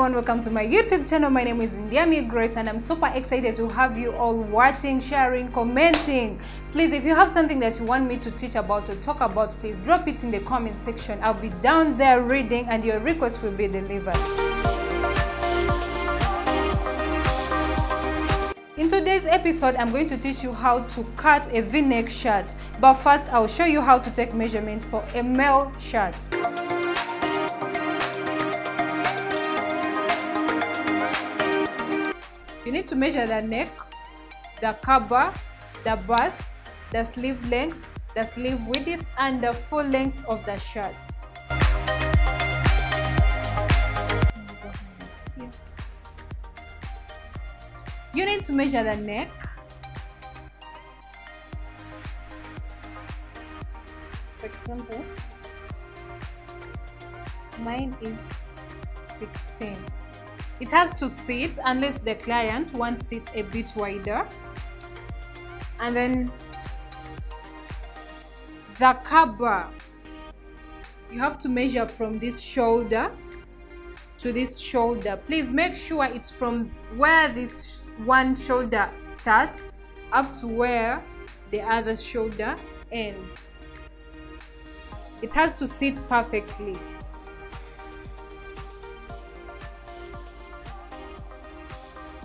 everyone, welcome to my YouTube channel. My name is Ndyamie Grace and I'm super excited to have you all watching, sharing, commenting. Please, if you have something that you want me to teach about or talk about, please drop it in the comment section. I'll be down there reading and your request will be delivered. In today's episode, I'm going to teach you how to cut a v-neck shirt. But first, I'll show you how to take measurements for a male shirt. You need to measure the neck, the cover, the bust, the sleeve length, the sleeve width, and the full length of the shirt. You need to measure the neck. For example, mine is 16. It has to sit unless the client wants it a bit wider. And then the cover, you have to measure from this shoulder to this shoulder. Please make sure it's from where this one shoulder starts up to where the other shoulder ends. It has to sit perfectly.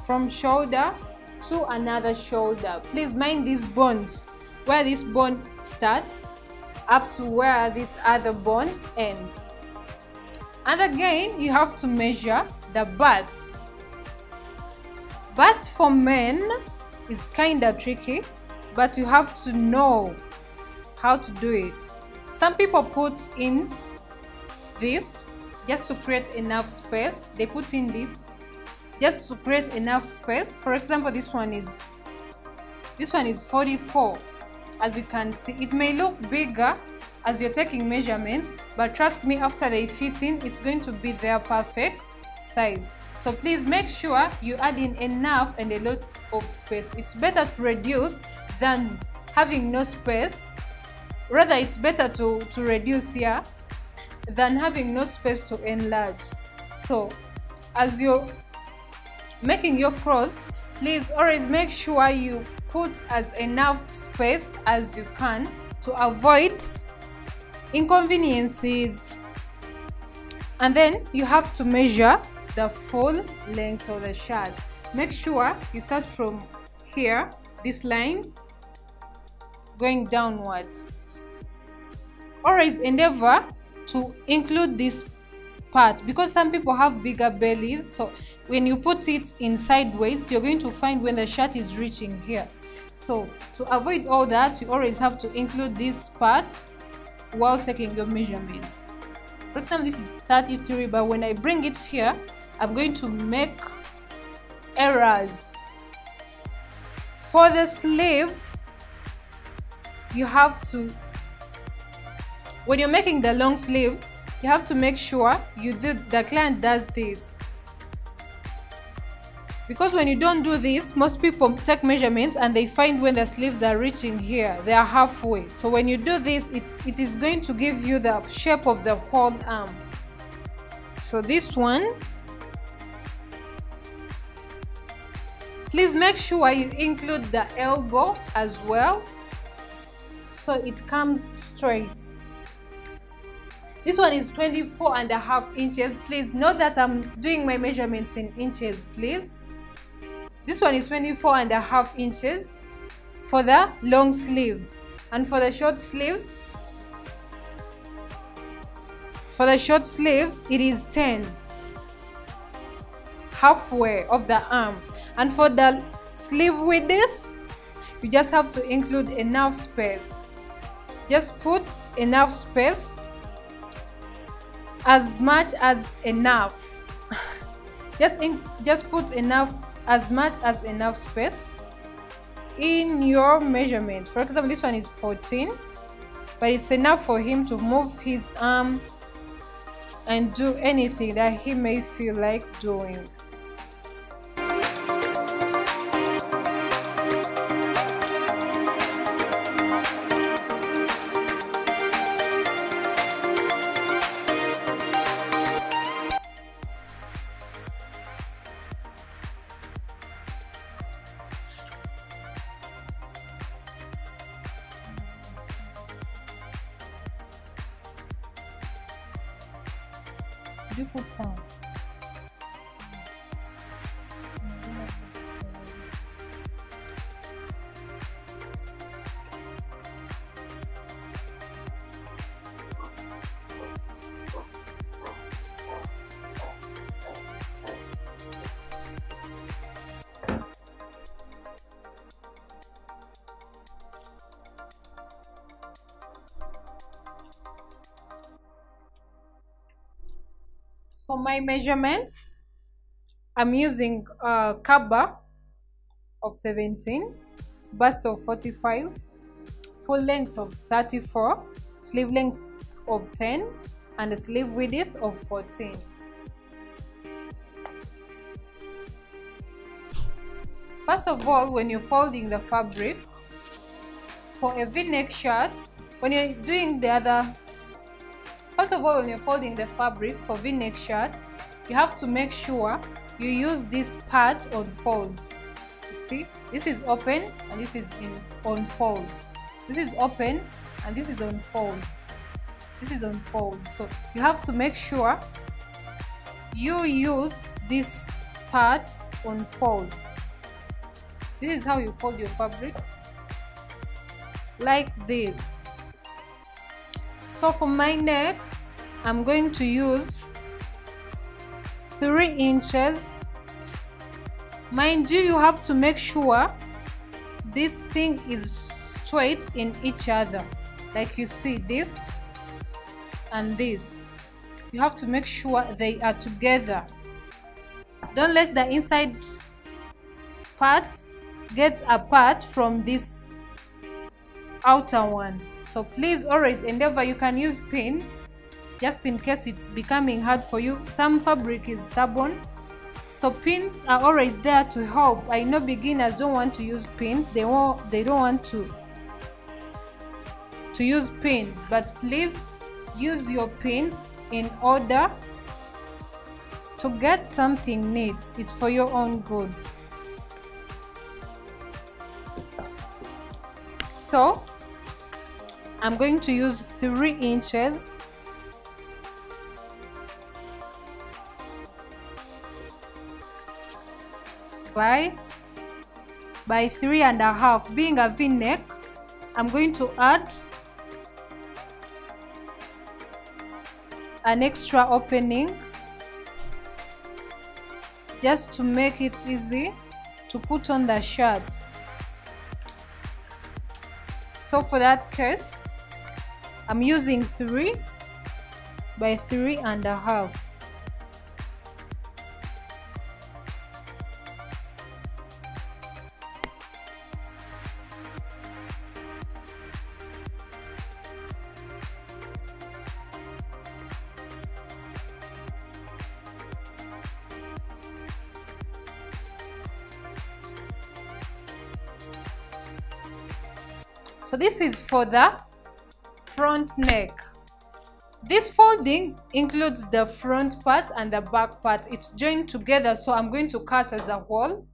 From shoulder to another shoulder. Please mind these bones, where this bone starts up to where this other bone ends. And again, you have to measure the busts. Bust for men is kind of tricky, but you have to know how to do it. Some people put in this just to create enough space. They put in this just to create enough space. For example, this one is this one is 44. As you can see, it may look bigger as you're taking measurements but trust me after they fit in it's going to be their perfect size so please make sure you add in enough and a lot of space it's better to reduce than having no space rather it's better to to reduce here than having no space to enlarge so as you're making your clothes please always make sure you put as enough space as you can to avoid inconveniences. And then you have to measure the full length of the shirt. Make sure you start from here this line going downwards. Always endeavor to include this part because some people have bigger bellies so when you put it in sideways you're going to find when the shirt is reaching here so to avoid all that you always have to include this part while taking your measurements. For example, this is 33, but when I bring it here, I'm going to make errors. For the sleeves, you have to, when you're making the long sleeves, you have to make sure you do, the client does this. Because when you don't do this most people take measurements and they find when the sleeves are reaching here they are halfway. So when you do this it, it is going to give you the shape of the whole arm. So this one. Please make sure you include the elbow as well so it comes straight this one is 24 and a half inches. Please note that i'm doing my measurements in inches please. This one is 24 and a half inches for the long sleeves and for the short sleeves. For the short sleeves it is 10 halfway of the arm. And for the sleeve width you just have to include enough space. Just put enough space as much as enough. Just in, just put enough as much as enough space in your measurement. For example this one is 14 but it's enough for him to move his arm and do anything that he may feel like doing 2%. So my measurements, I'm using a kaba of 17, bust of 45, full length of 34, sleeve length of 10, and a sleeve width of 14. First of all, when you're folding the fabric, for a v-neck shirt, when you're doing the other First of all, when you're folding the fabric for v-neck shirt, you have to make sure you use this part on fold. You see, this is open and this is in on fold. This is open and this is on fold. This is on fold. So you have to make sure you use this part on fold. This is how you fold your fabric. Like this so for my neck I'm going to use 3 inches. Mind you you have to make sure this thing is straight in each other. Like you see this and this. You have to make sure they are together. Don't let the inside part get apart from this outer one so please always endeavor. You can use pins just in case it's becoming hard for you. Some fabric is stubborn. So pins are always there to help. I know beginners don't want to use pins. They won't they don't want to to use pins. But please use your pins in order to get something neat. It's for your own good. So I'm going to use 3 inches. By by three and a half being a v-neck I'm going to add an extra opening just to make it easy to put on the shirt. So for that case I'm using 3 by 3 and a half. So this is for the front neck. This folding includes the front part and the back part. It's joined together so i'm going to cut as a whole.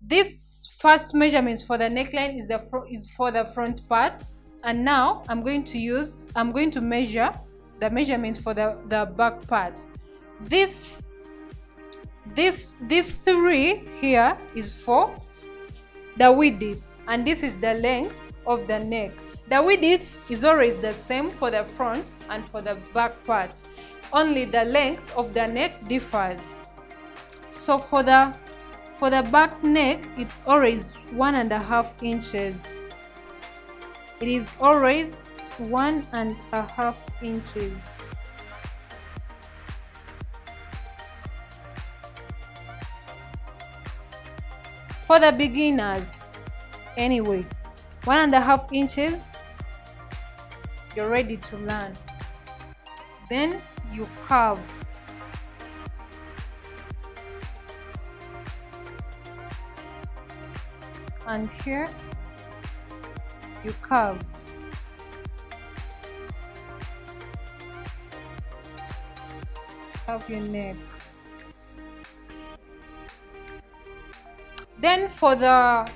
This first measurements for the neckline is the is for the front part. And now i'm going to use i'm going to measure the measurements for the the back part. This this this three here is for the width and this is the length of the neck. The width is always the same for the front and for the back part. Only the length of the neck differs. So for the for the back neck, it's always one and a half inches. It is always one and a half inches. For the beginners, anyway one and a half inches you're ready to learn. Then you curve and here you curve curve your neck. Then for the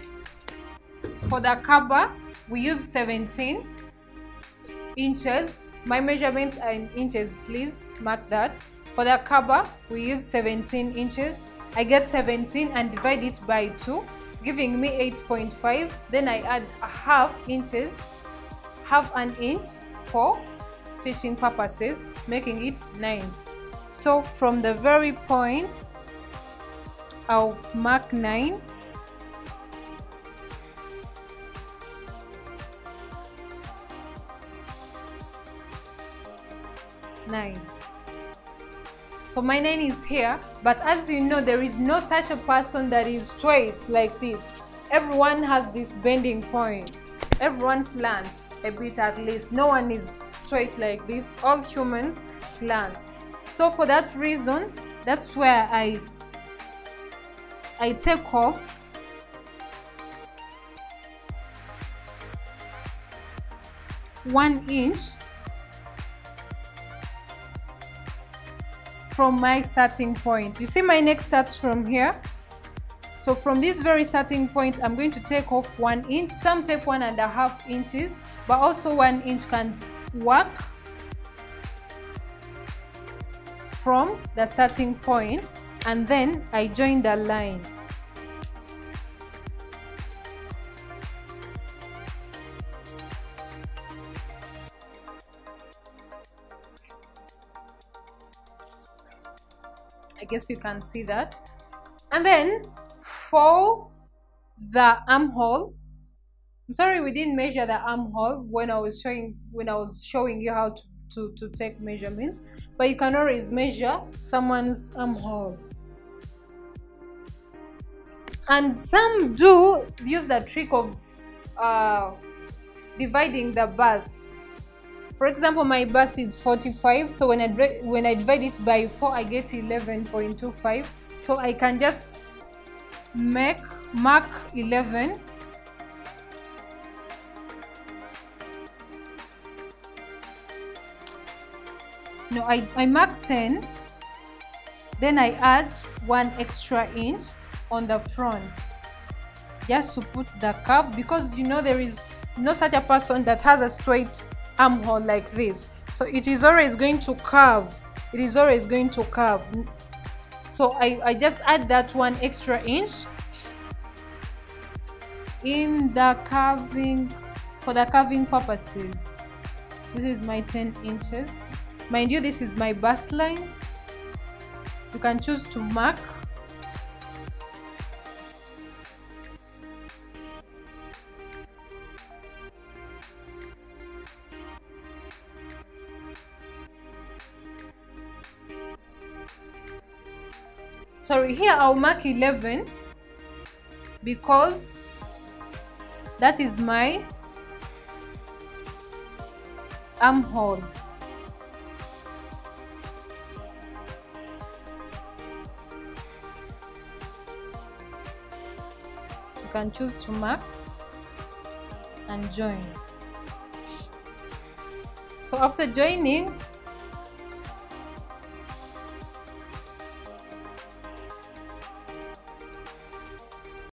for the cover we use 17 inches my measurements are in inches please mark that For the cover, we use 17 inches. I get 17 and divide it by 2, giving me 8.5. Then I add a half inches, half an inch for stitching purposes, making it 9. So from the very point, I'll mark 9 9 so my 9 is here but as you know there is no such a person that is straight like this. Everyone has this bending point. Everyone slants a bit at least. No one is straight like this. All humans slant. So for that reason that's where i i take off. One inch from my starting point. You see my neck starts from here. So from this very starting point, I'm going to take off one inch. Some take one and a half inches, but also one inch can work from the starting point and then I join the line. I guess you can see that. And then for the armhole, I'm sorry we didn't measure the armhole when I was showing when I was showing you how to, to, to take measurements, but you can always measure someone's armhole. And some do use the trick of uh, dividing the busts for example, my bust is 45, so when I when I divide it by 4, I get 11.25. So I can just make mark 11 no I, I mark 10 then I add one extra inch on the front just to put the curve because you know there is no such a person that has a straight armhole like this. So it is always going to curve. It is always going to curve. So I, I just add that one extra inch in the curving for the curving purposes. This is my 10 inches. Mind you this is my bust line. You can choose to mark sorry here I'll mark 11 because that is my armhole. You can choose to mark and join. So after joining